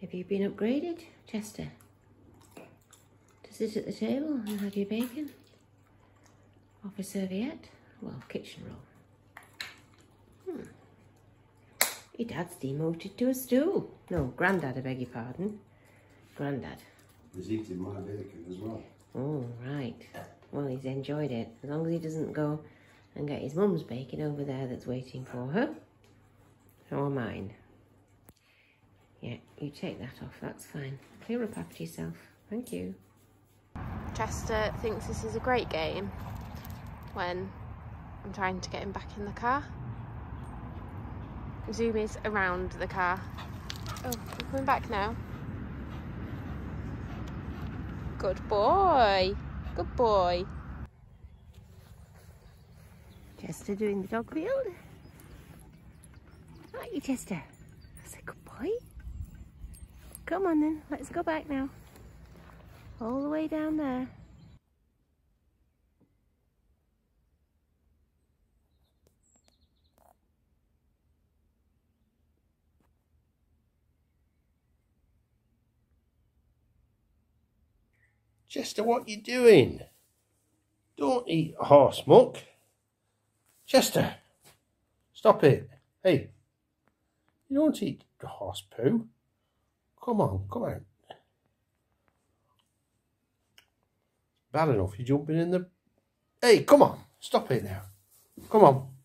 Have you been upgraded, Chester? To sit at the table and have your bacon? Off a serviette? Well, kitchen roll. Hmm. Your dad's demoted to a stool. No, Grandad, I beg your pardon. Grandad. He's eating my bacon as well. Oh, right. Well, he's enjoyed it. As long as he doesn't go and get his mum's bacon over there that's waiting for her. Or mine. Yeah, you take that off, that's fine. Clear up after yourself. Thank you. Chester thinks this is a great game when I'm trying to get him back in the car. Zoom is around the car. Oh, you're coming back now. Good boy. Good boy. Chester doing the dog field. Aren't you, Chester? That's a good boy. Come on then, let's go back now. All the way down there. Chester, what you doing? Don't eat horse muck. Chester, stop it. Hey, you don't eat horse poo. Come on, come on. Bad enough you jumping in the... Hey, come on, stop it now. Come on.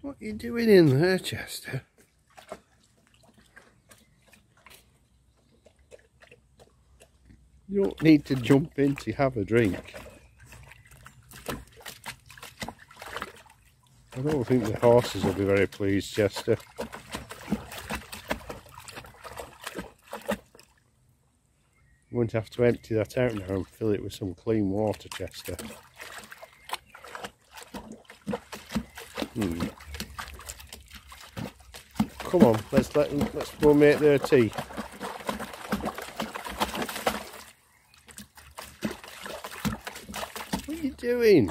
What are you doing in there, Chester? You don't need to jump in to have a drink. I don't think the horses will be very pleased, Chester. I'm going to have to empty that out now and fill it with some clean water, Chester. Hmm. Come on, let's let them, let's go make their tea. What are you doing?